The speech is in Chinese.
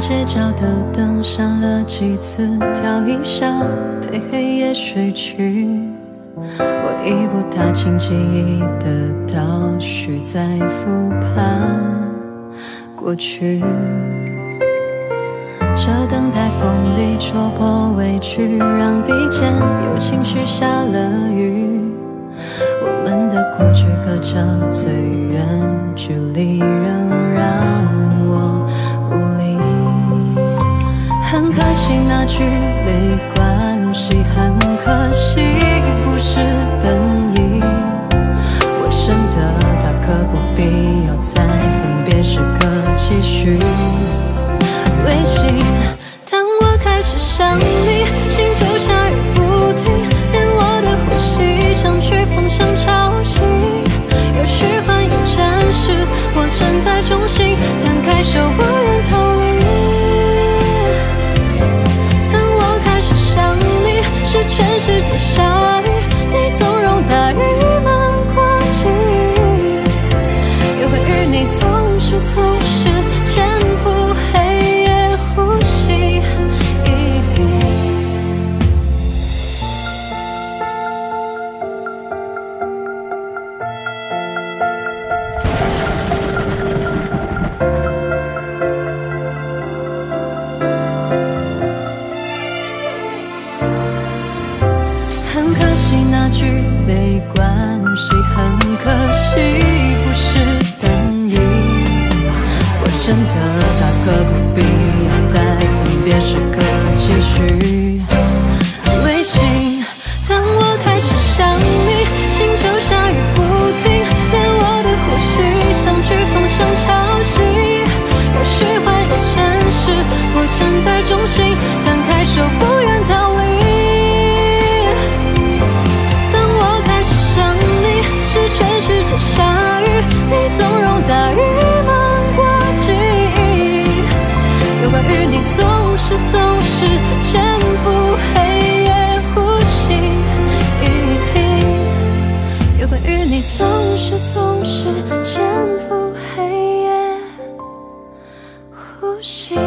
街角的灯闪了几次，跳一下陪黑夜睡去。我已不踏进记忆的倒叙，在复盘过去。这等待风里戳破委屈，让笔尖有情绪下了雨。我们的过去隔着最远距离，很可惜那句没关系，很可惜不是本意。我真的大可不必要在分别时刻继续微信。当我开始想你，心就下雨不停，连我的呼吸像飓风像潮汐。有虚幻有真实，我站在中心，摊开手世界上那句没关系，很可惜不是本意。我真的大可不必要在分别时刻继续微信。当我开始想你，心就下雨不停，连我的呼吸像飓风像潮汐，有虚幻有真实，我站在中心，摊开手大雨漫过记忆，有关于你，总是总是潜伏黑夜呼吸，有关于你，总是总是潜伏黑夜呼吸。